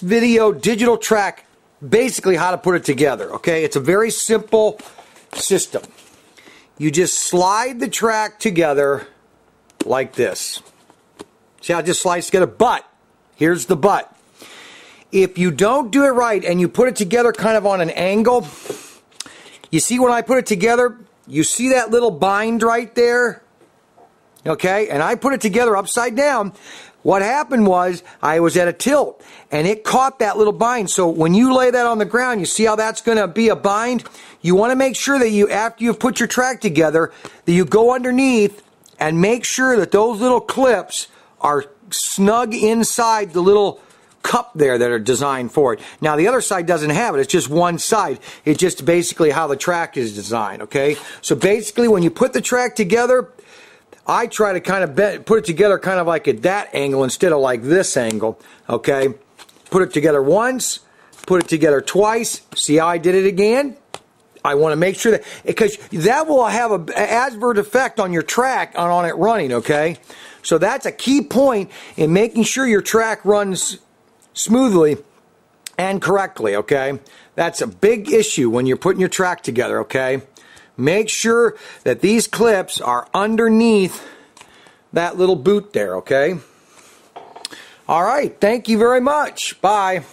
video, digital track, basically how to put it together, okay? It's a very simple system. You just slide the track together like this. See how it just slides together? But, here's the but. If you don't do it right and you put it together kind of on an angle, you see when I put it together, you see that little bind right there? Okay, and I put it together upside down. What happened was I was at a tilt and it caught that little bind. So when you lay that on the ground, you see how that's going to be a bind? You want to make sure that you, after you've put your track together, that you go underneath and make sure that those little clips are snug inside the little cup there that are designed for it. Now the other side doesn't have it. It's just one side. It's just basically how the track is designed, okay? So basically when you put the track together, I try to kind of put it together kind of like at that angle instead of like this angle, okay? Put it together once, put it together twice. See how I did it again? I want to make sure that, eh, because that will have a adverse effect on your track on, on it running, okay? So that's a key point in making sure your track runs smoothly and correctly, okay? That's a big issue when you're putting your track together, okay? Make sure that these clips are underneath that little boot there, okay? All right, thank you very much. Bye.